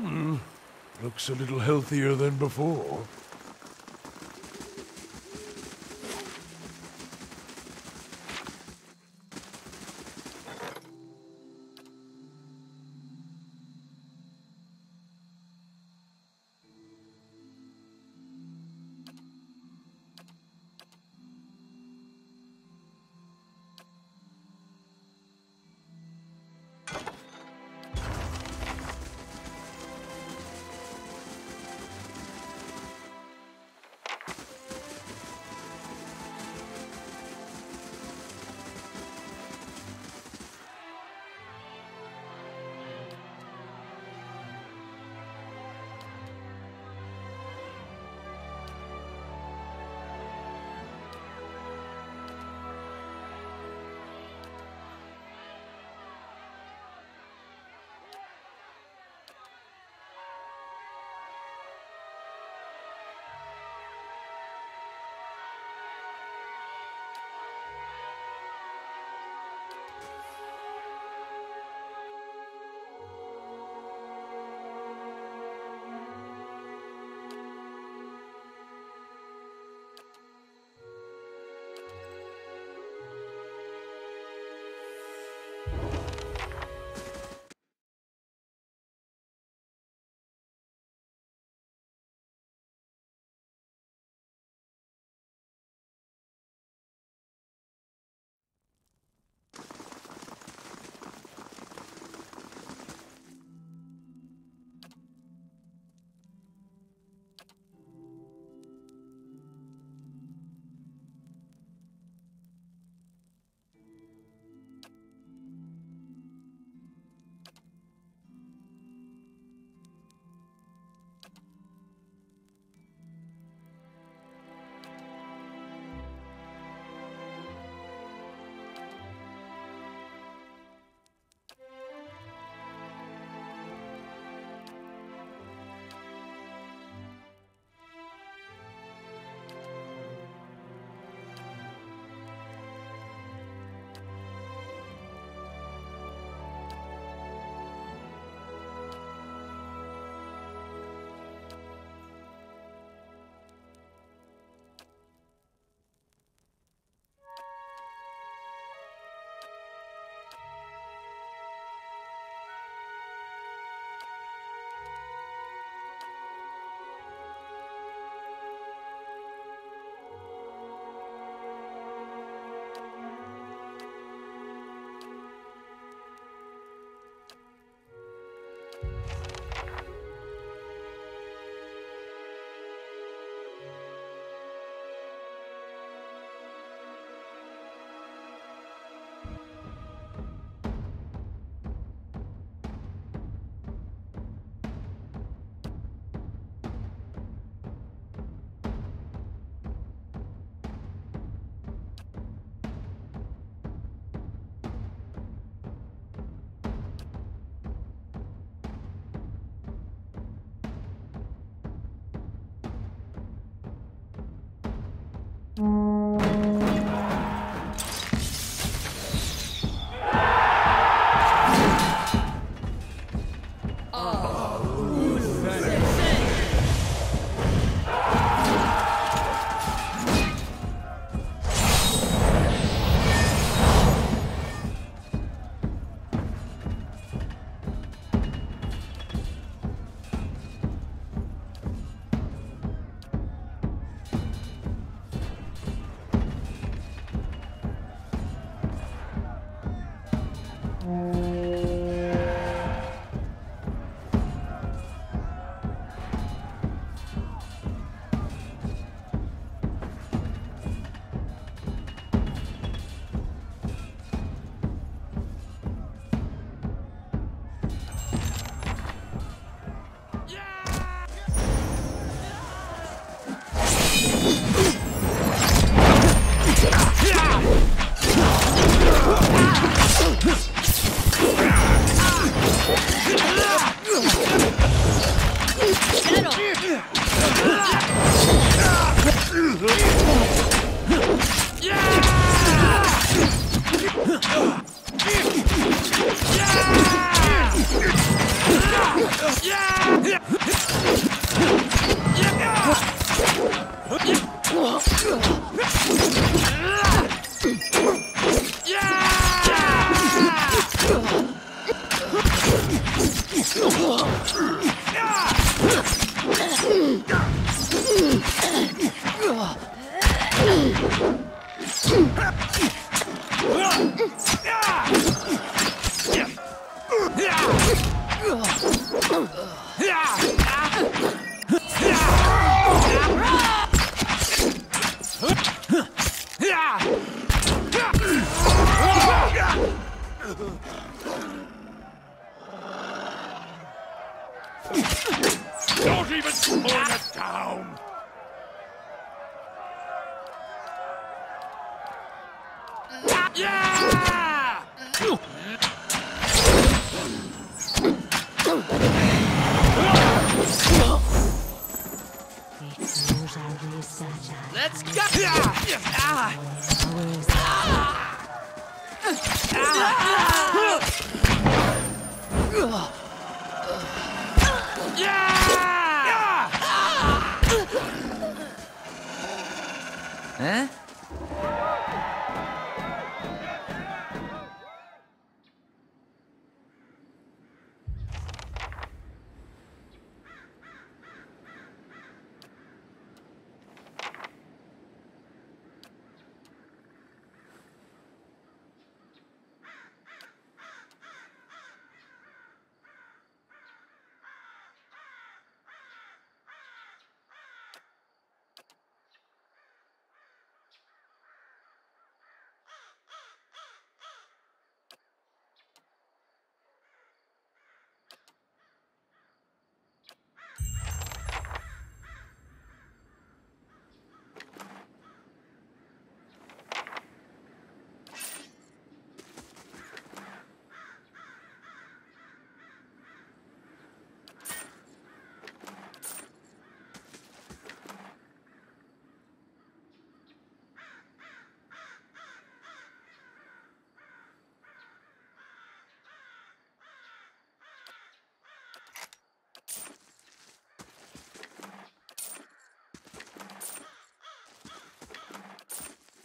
Hmm. Looks a little healthier than before.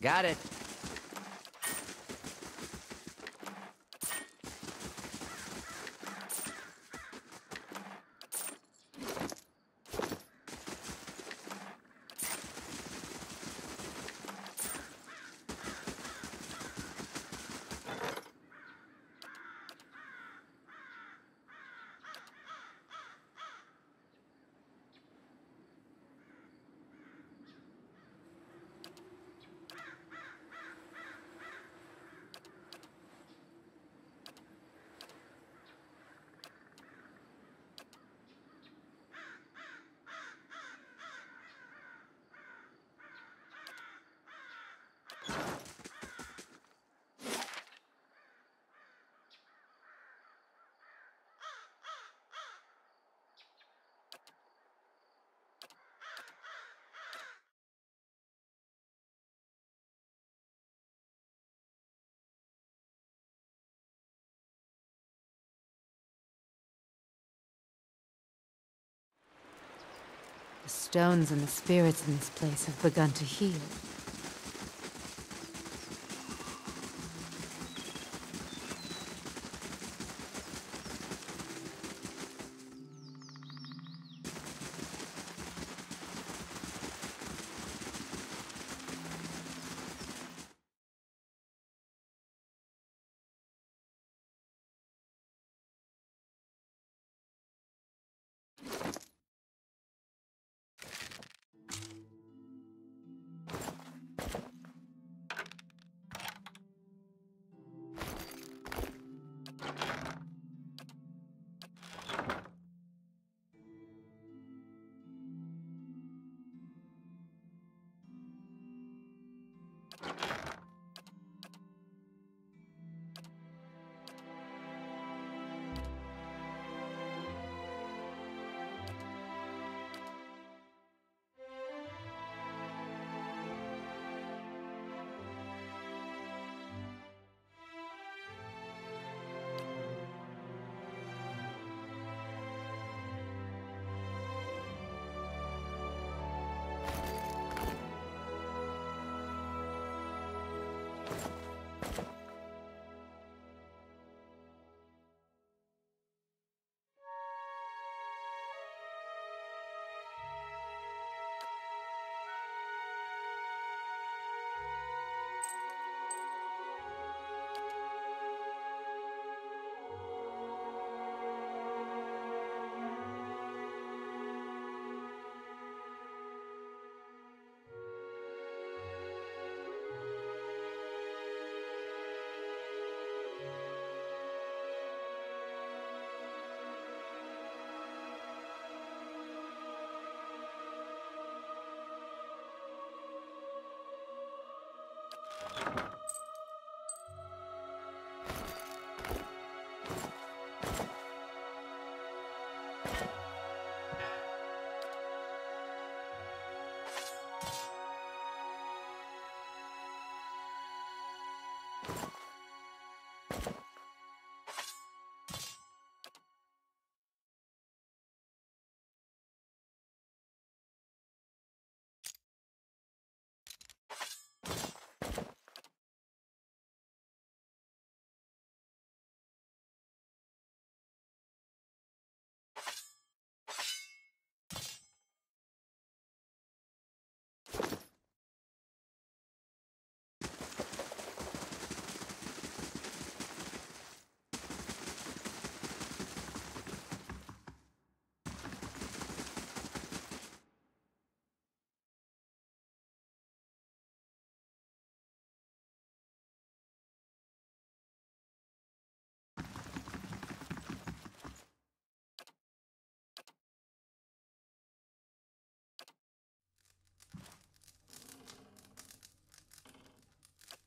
Got it. The stones and the spirits in this place have begun to heal.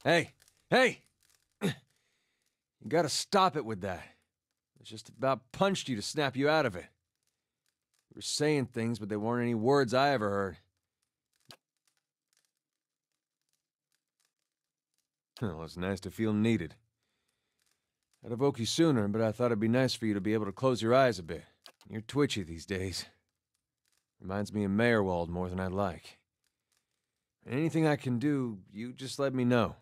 Hey, hey! you gotta stop it with that. I just about punched you to snap you out of it. You were saying things, but they weren't any words I ever heard. Well, it's nice to feel needed. I'd have woke you sooner, but I thought it'd be nice for you to be able to close your eyes a bit. You're twitchy these days. Reminds me of Maerwald more than I'd like. Anything I can do, you just let me know.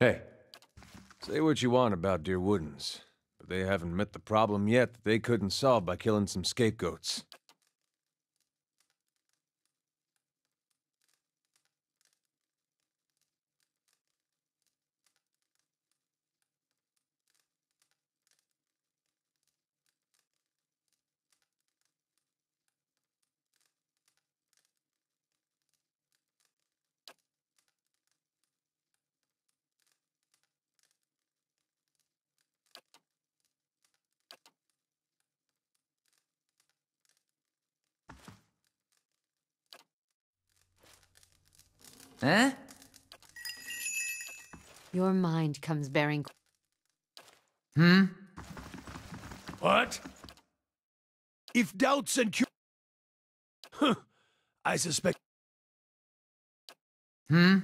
Hey, say what you want about Dyrwoodans, but they haven't met the problem yet that they couldn't solve by killing some scapegoats. Huh? Your mind comes bearing. Hmm? What? If doubts and cu- Huh. I suspect. Hmm?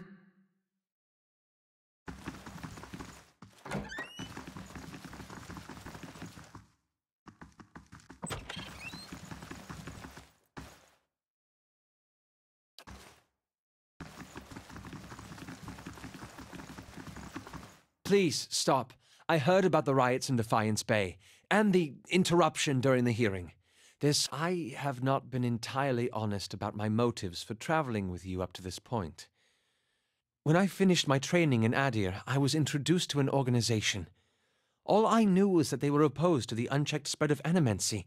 Please, stop. I heard about the riots in Defiance Bay, and the interruption during the hearing. This. I have not been entirely honest about my motives for traveling with you up to this point. When I finished my training in Aedyr, I was introduced to an organization. All I knew was that they were opposed to the unchecked spread of animancy,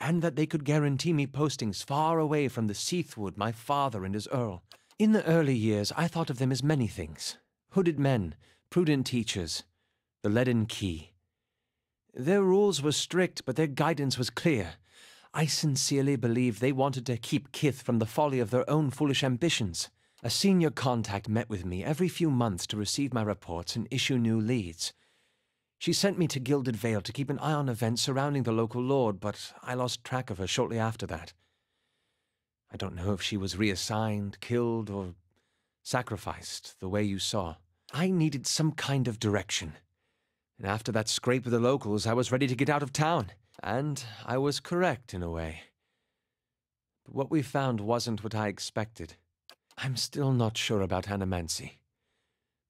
and that they could guarantee me postings far away from the Seathwood my father and his earl. In the early years, I thought of them as many things hooded men, prudent teachers, the leaden key. Their rules were strict, but their guidance was clear. I sincerely believe they wanted to keep Kith from the folly of their own foolish ambitions. A senior contact met with me every few months to receive my reports and issue new leads. She sent me to Gilded Vale to keep an eye on events surrounding the local lord, but I lost track of her shortly after that. I don't know if she was reassigned, killed, or sacrificed, the way you saw. I needed some kind of direction. And after that scrape with the locals, I was ready to get out of town. And I was correct in a way. But what we found wasn't what I expected. I'm still not sure about Animancy.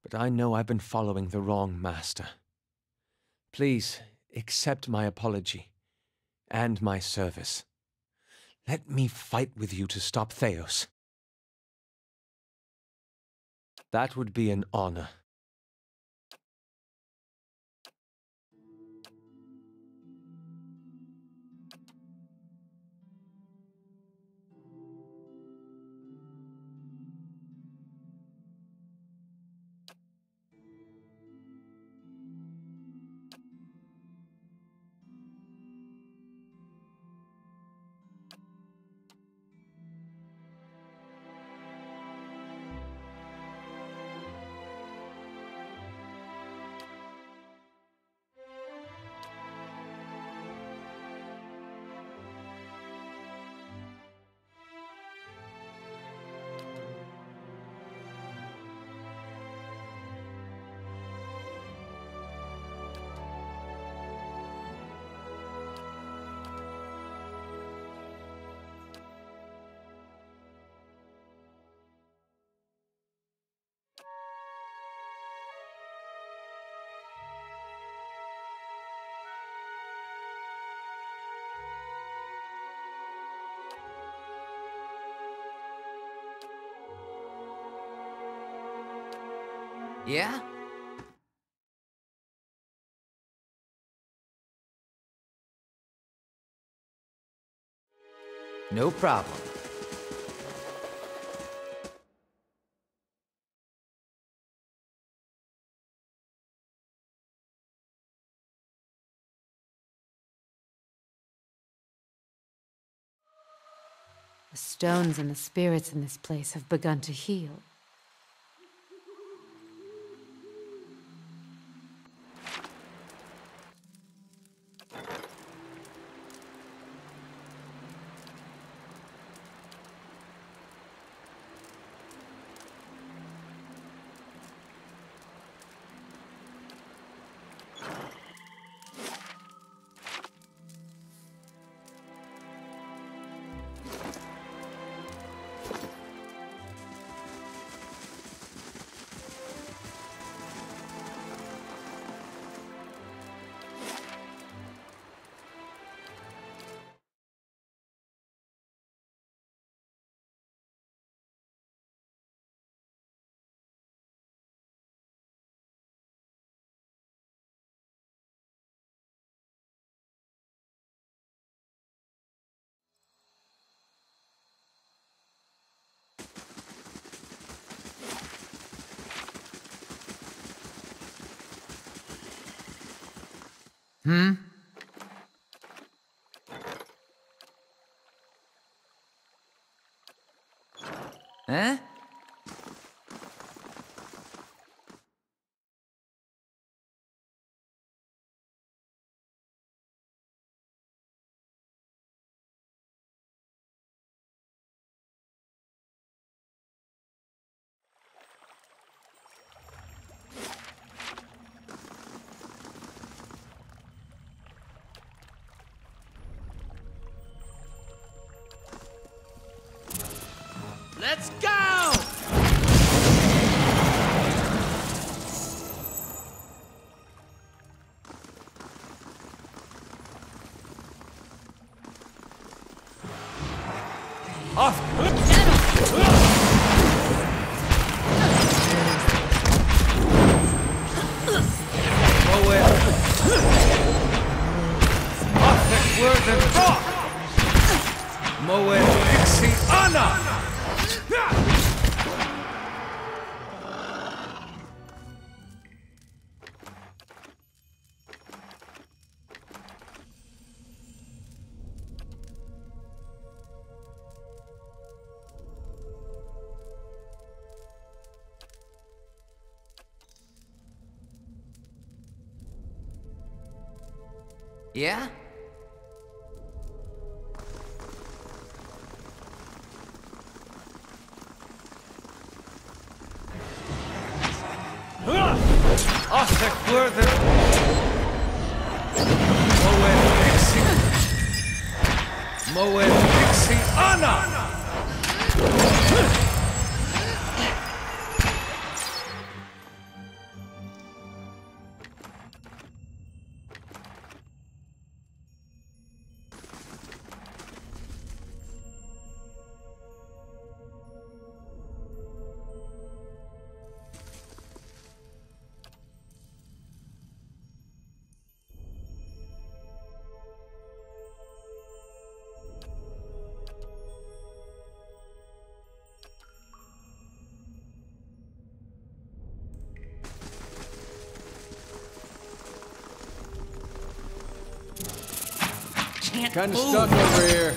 But I know I've been following the wrong master. Please accept my apology and my service. Let me fight with you to stop Thaos. That would be an honor. No problem. The stones and the spirits in this place have begun to heal. Hmm? Let's go! Moed Ixi Ana! Yeah? Kinda stuck over here.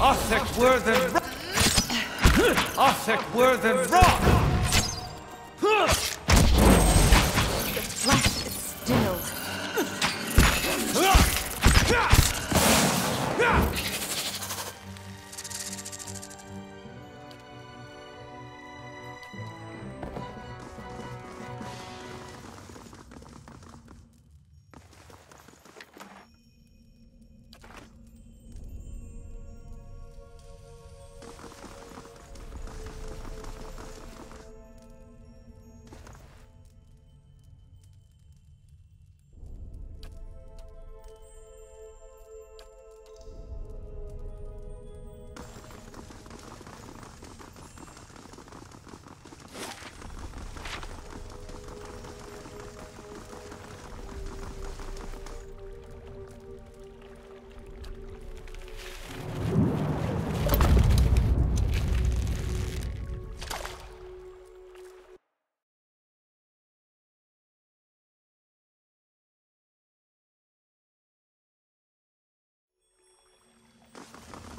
Athek Wurden Athek Wurden Rock!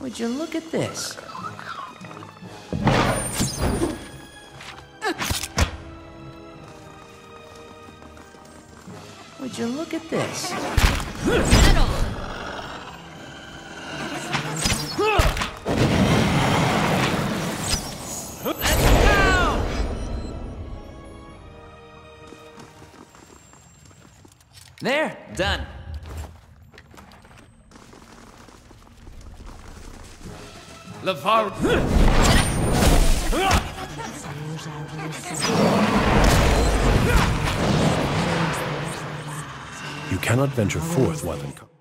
Would you look at this? Would you look at this? There, done. LeVar. You cannot venture forth while in.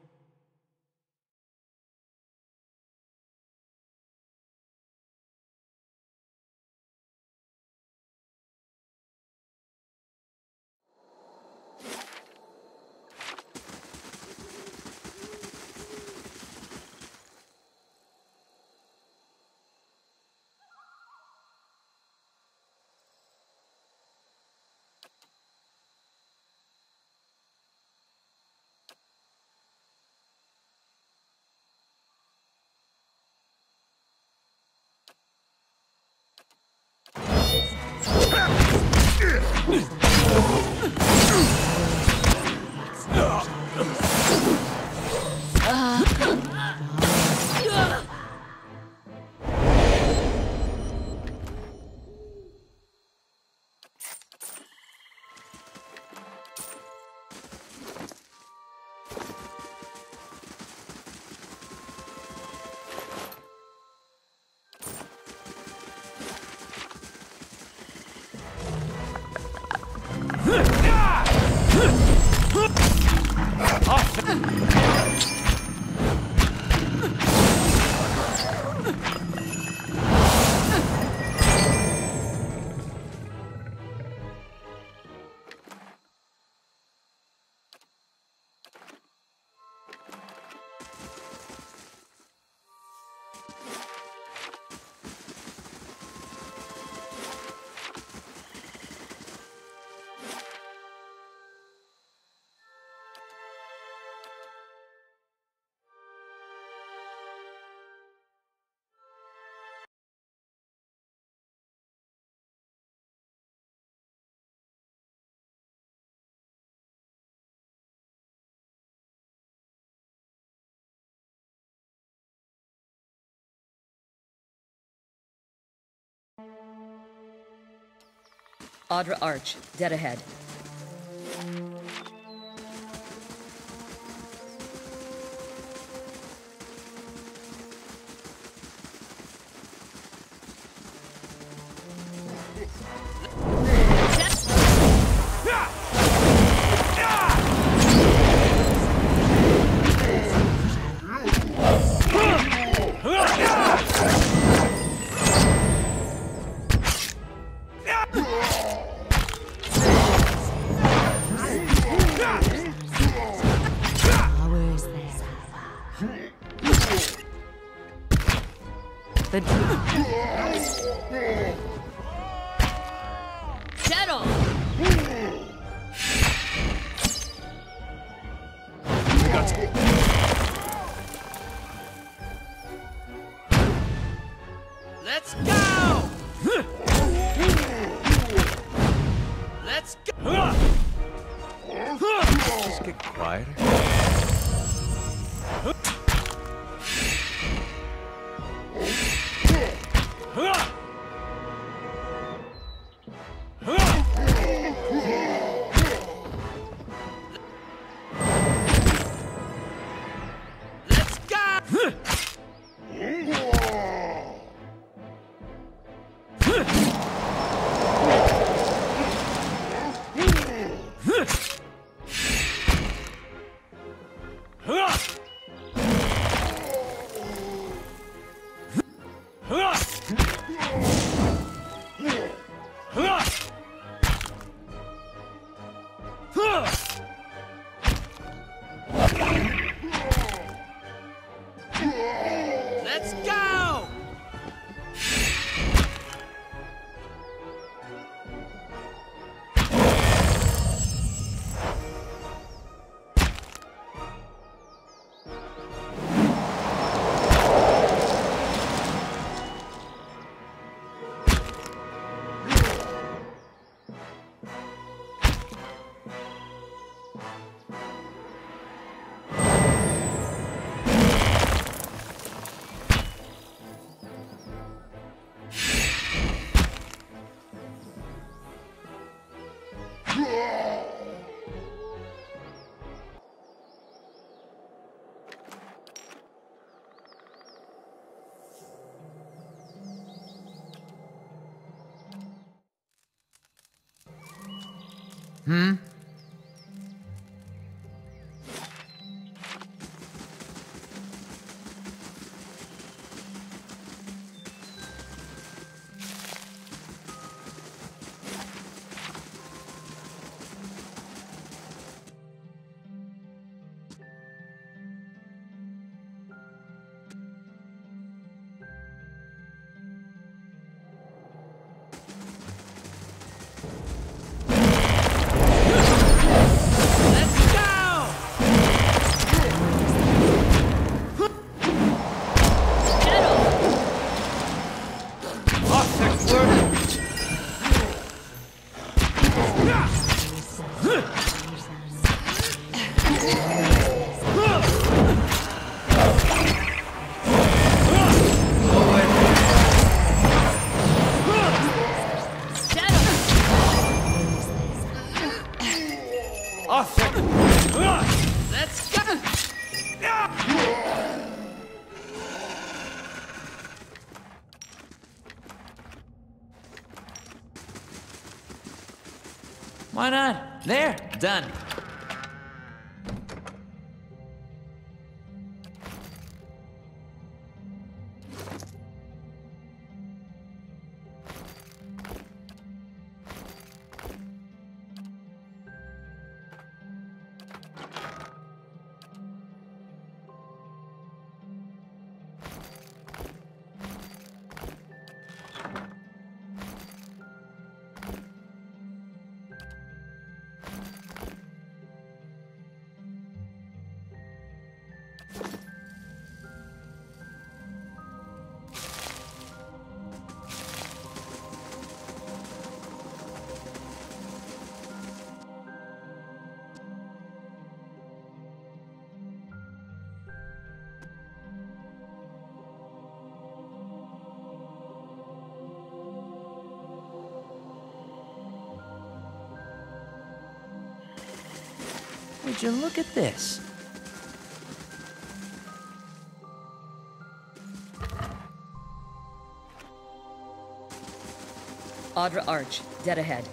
Audra Arch, dead ahead. Let's Let's go! Why not? There, done. Would you look at this? Audra Arch, dead ahead.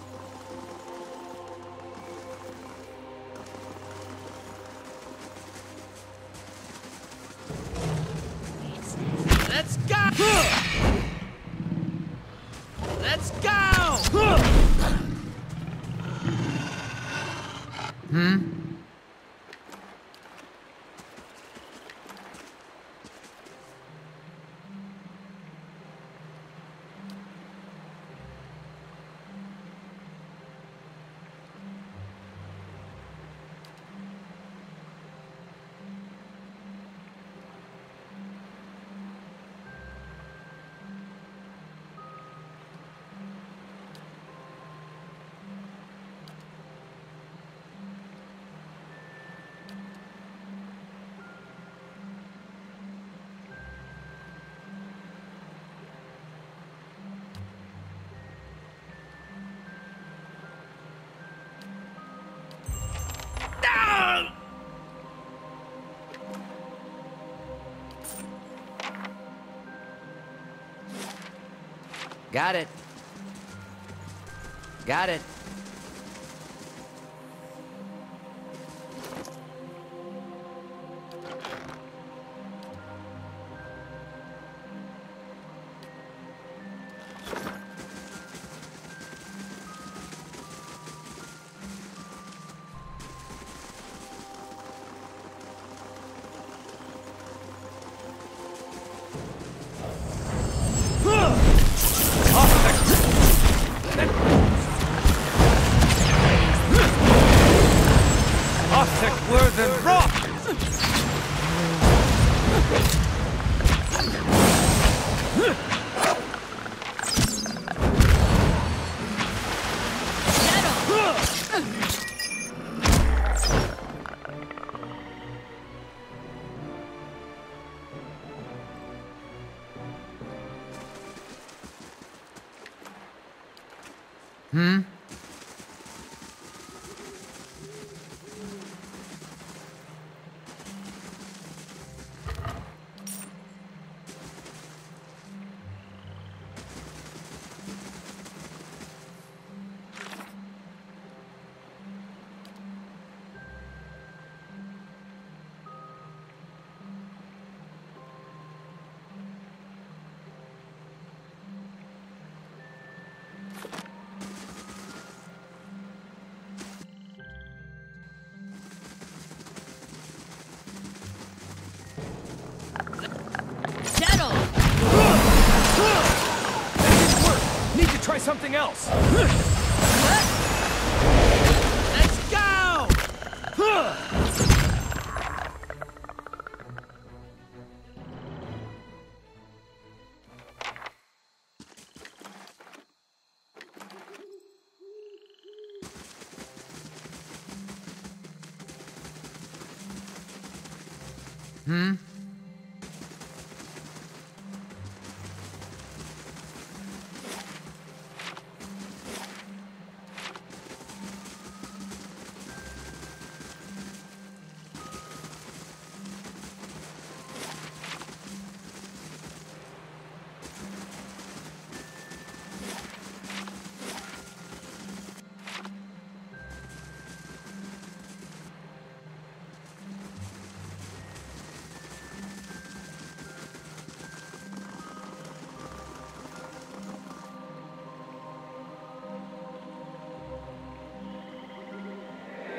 Got it. Got it. Something else!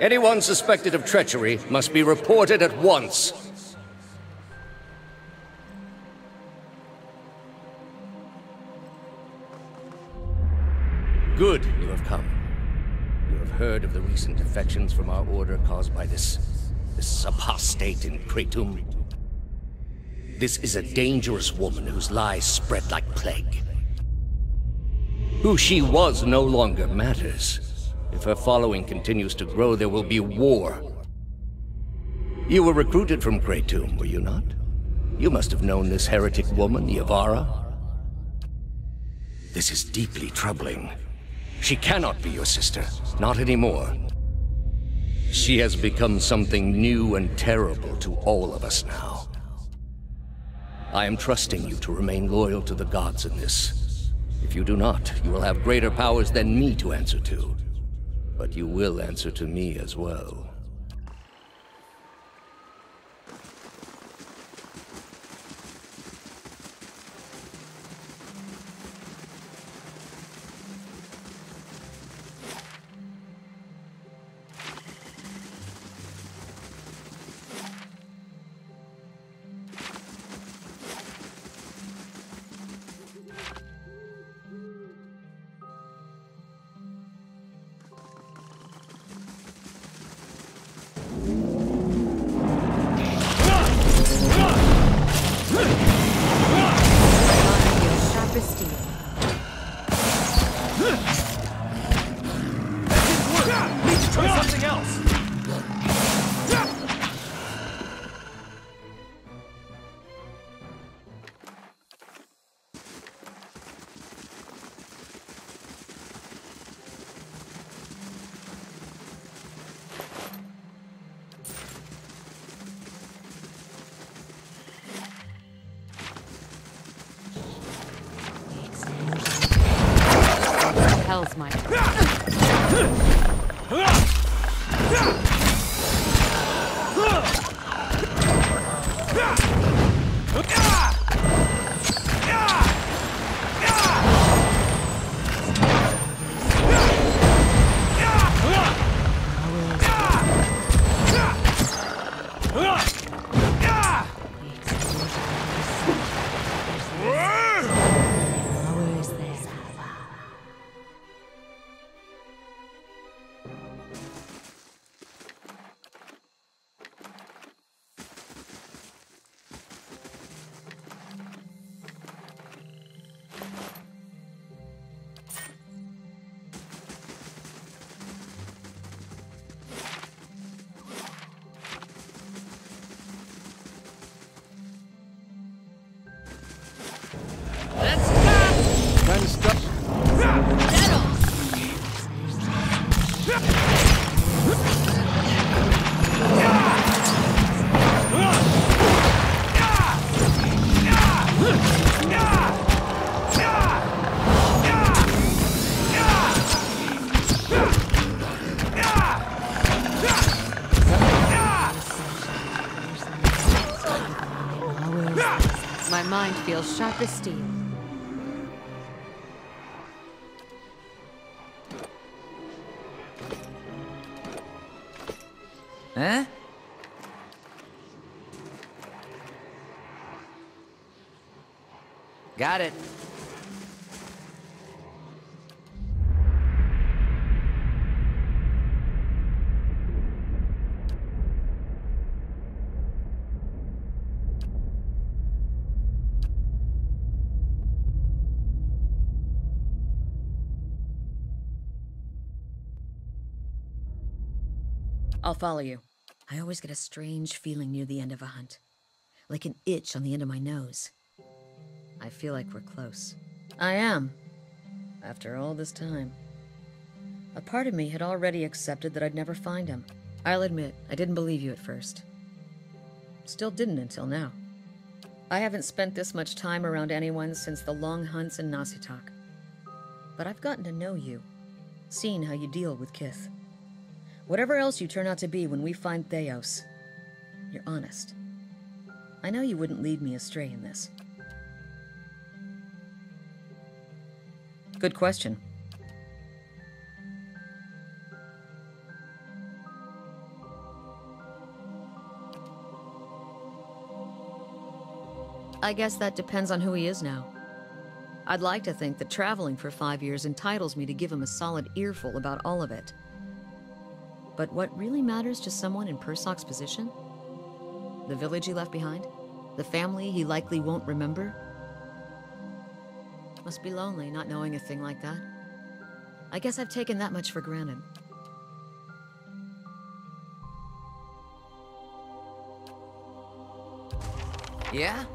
Anyone suspected of treachery must be reported at once. Good, you have come. You have heard of the recent defections from our order caused by this... this apostate in Kratom. This is a dangerous woman whose lies spread like plague. Who she was no longer matters. If her following continues to grow, there will be war. You were recruited from Kratom, were you not? You must have known this heretic woman, Iovara. This is deeply troubling. She cannot be your sister, not anymore. She has become something new and terrible to all of us now. I am trusting you to remain loyal to the gods in this. If you do not, you will have greater powers than me to answer to. But you will answer to me as well. Feels I'll follow you. I always get a strange feeling near the end of a hunt. Like an itch on the end of my nose. I feel like we're close. I am. After all this time. A part of me had already accepted that I'd never find him. I'll admit, I didn't believe you at first. Still didn't until now. I haven't spent this much time around anyone since the long hunts in Naasitaq. But I've gotten to know you, seen how you deal with Kith. Whatever else you turn out to be when we find Theos, you're honest. I know you wouldn't lead me astray in this. Good question. I guess that depends on who he is now. I'd like to think that traveling for five years entitles me to give him a solid earful about all of it. But what really matters to someone in Persoq's position? The village he left behind? The family he likely won't remember? Must be lonely not knowing a thing like that. I guess I've taken that much for granted. Yeah?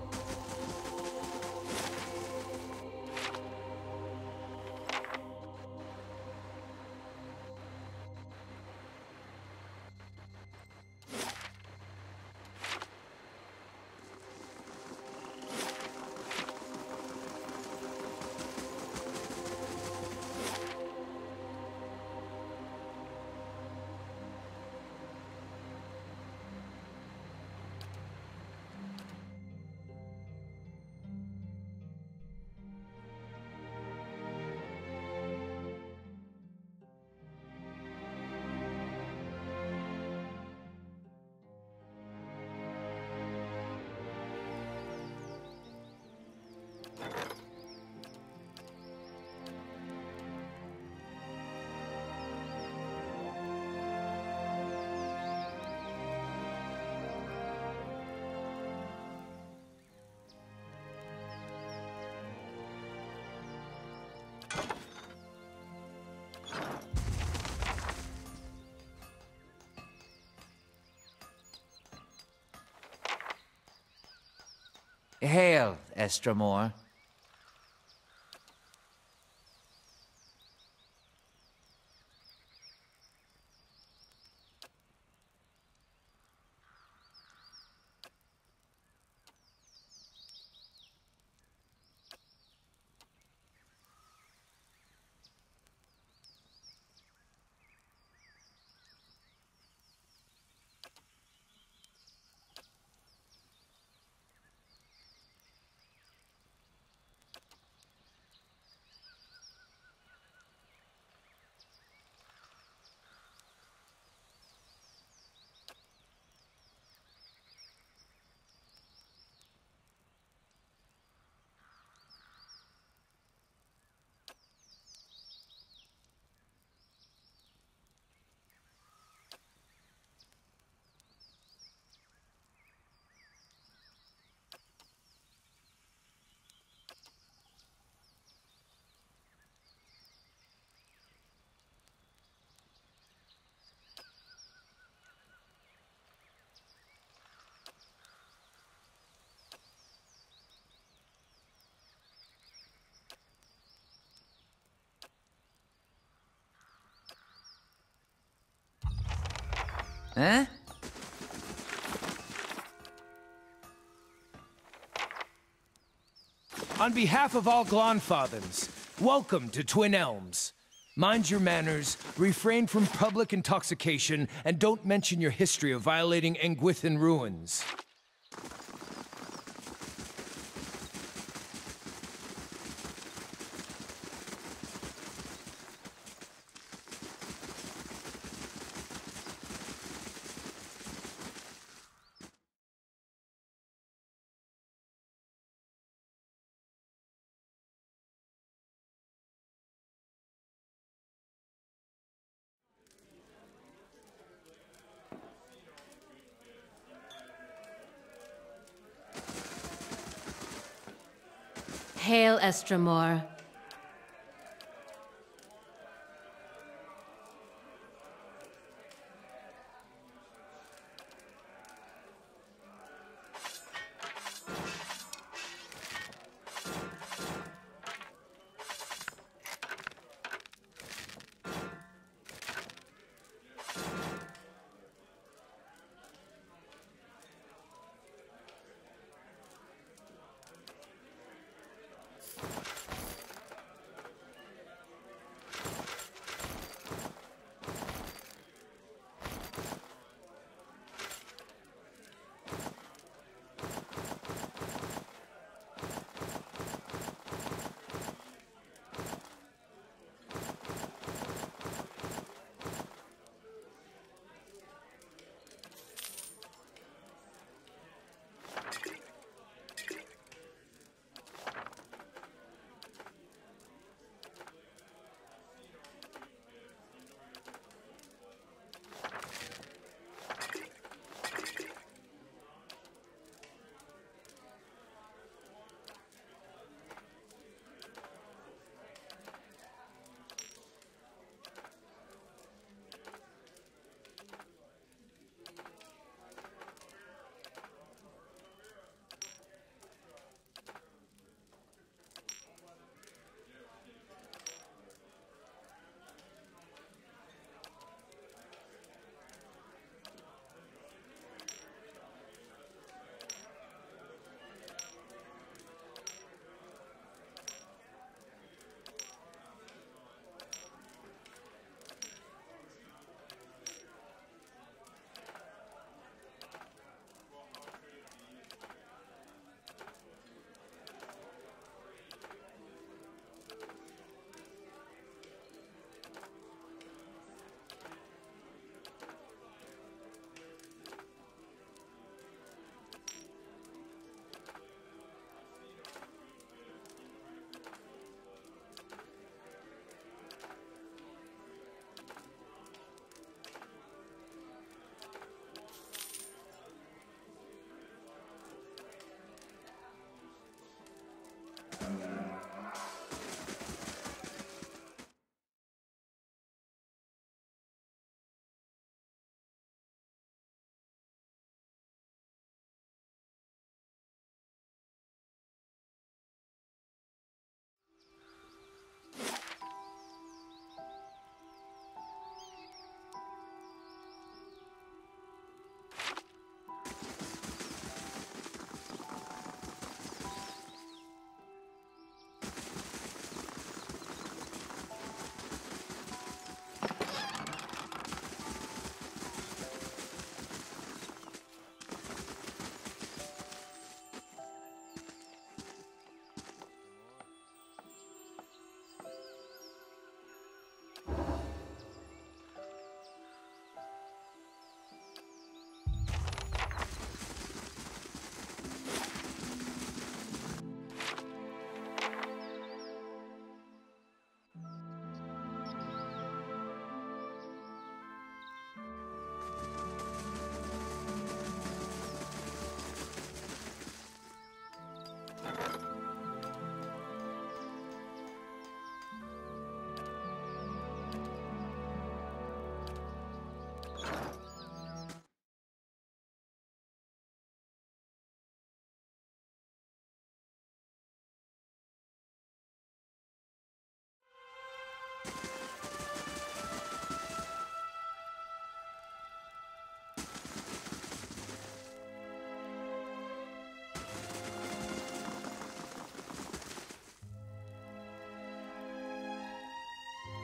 Hail, Estramor. Huh? On behalf of all Glanfathans, welcome to Twin Elms. Mind your manners, refrain from public intoxication, and don't mention your history of violating Engwithan ruins. Hail,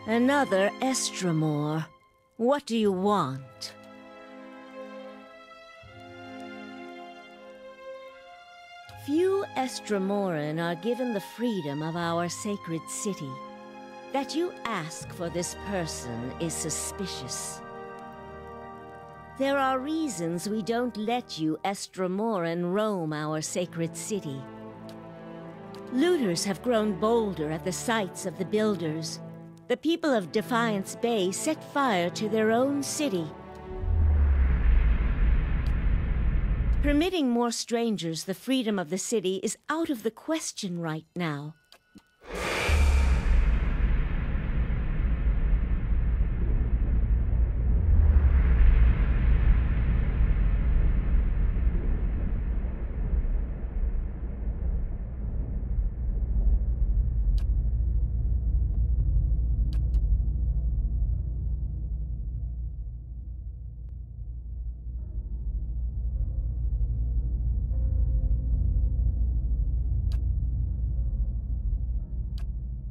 Another Estramore. What do you want? Few Estramoran are given the freedom of our sacred city. That you ask for this person is suspicious. There are reasons we don't let you Estramoran roam our sacred city. Looters have grown bolder at the sights of the builders. The people of Defiance Bay set fire to their own city. Permitting more strangers the freedom of the city is out of the question right now.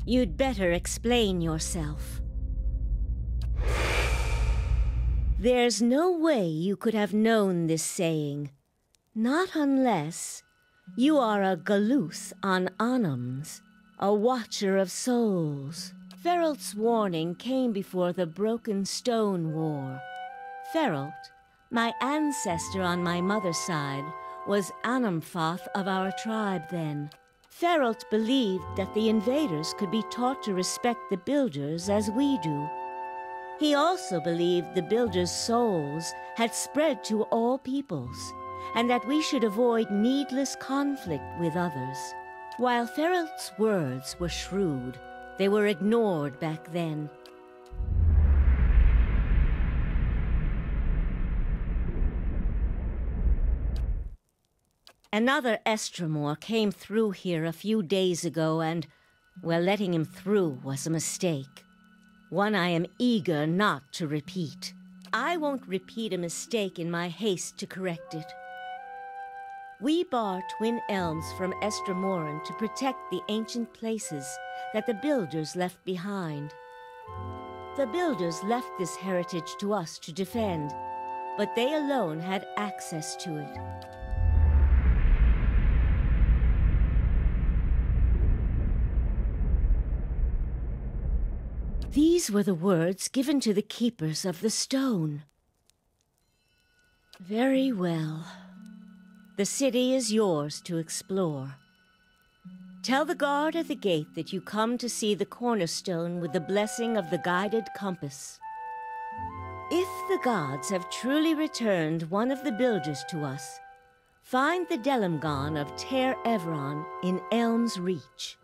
You'd better explain yourself. There's no way you could have known this saying. Not unless you are a Galuth on Anums, a watcher of souls. Feralt's warning came before the Broken Stone War. Feralt, my ancestor on my mother's side, was Anamfath of our tribe then. Feralt believed that the invaders could be taught to respect the builders as we do. He also believed the builders' souls had spread to all peoples, and that we should avoid needless conflict with others. While Feralt's words were shrewd, they were ignored back then. Another Estramore came through here a few days ago, and, well, letting him through was a mistake. One I am eager not to repeat. I won't repeat a mistake in my haste to correct it. We bar Twin Elms from Estramoran to protect the ancient places that the Builders left behind. The Builders left this heritage to us to defend, but they alone had access to it. These were the words given to the keepers of the stone. Very well. The city is yours to explore. Tell the guard at the gate that you come to see the cornerstone with the blessing of the guided compass. If the gods have truly returned one of the builders to us, find the Delimgon of Ter Evron in Elm's Reach.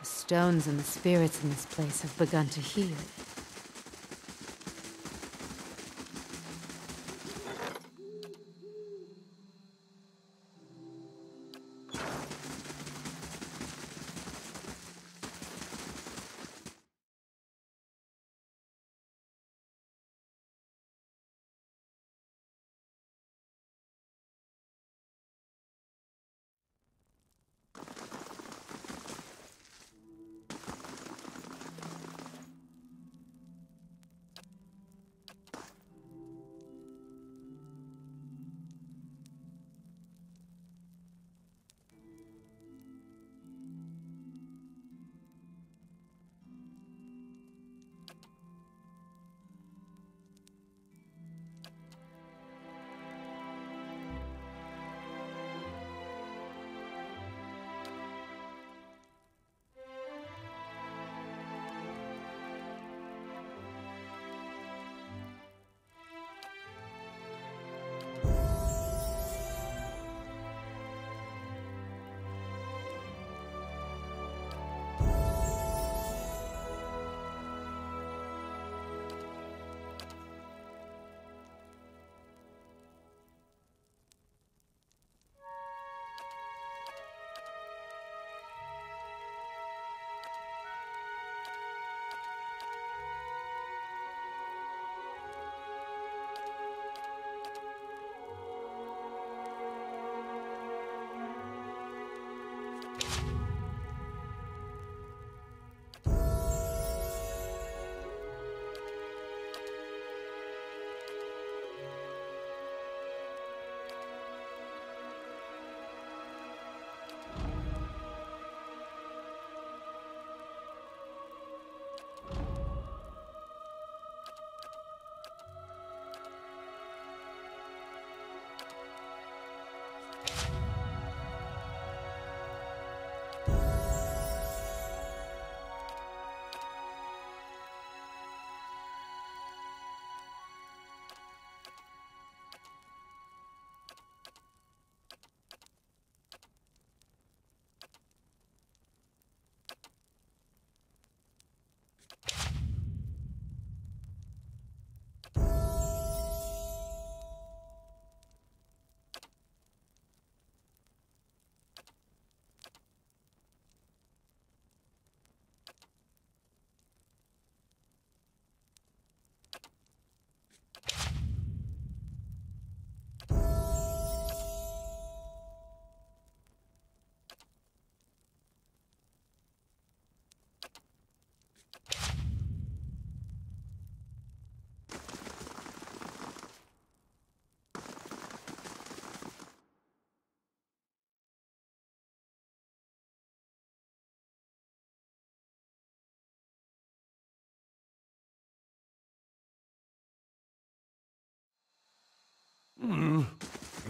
The stones and the spirits in this place have begun to heal.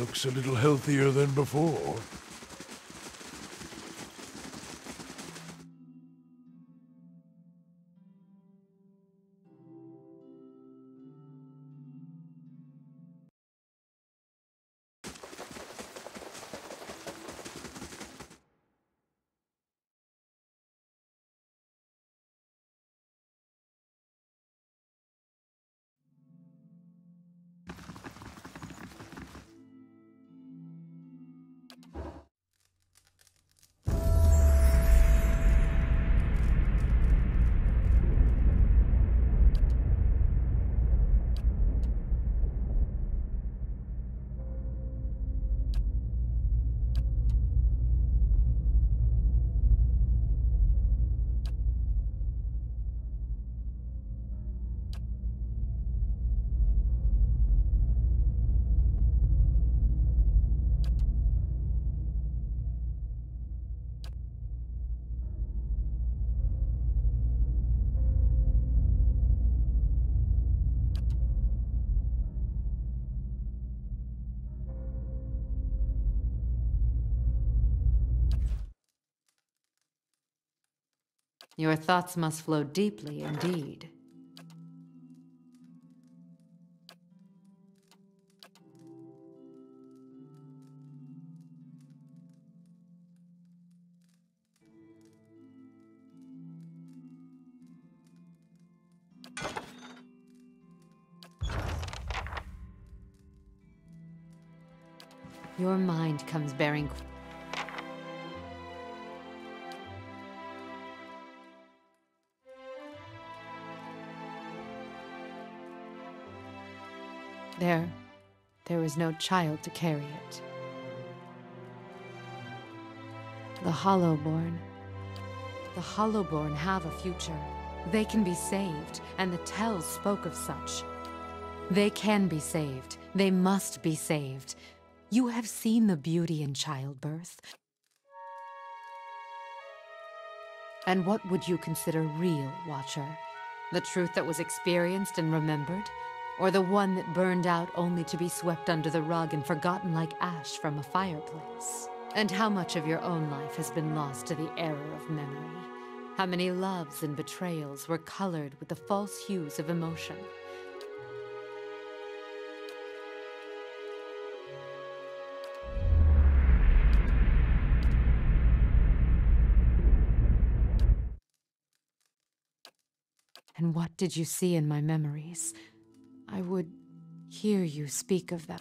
Looks a little healthier than before. Your thoughts must flow deeply indeed. Your mind comes bearing There, there was no child to carry it. The Hollowborn. The Hollowborn have a future. They can be saved, and the Tells spoke of such. They can be saved. They must be saved. You have seen the beauty in childbirth. And what would you consider real, Watcher? The truth that was experienced and remembered? Or the one that burned out only to be swept under the rug and forgotten like ash from a fireplace? And how much of your own life has been lost to the error of memory? How many loves and betrayals were colored with the false hues of emotion? And what did you see in my memories? I would hear you speak of them.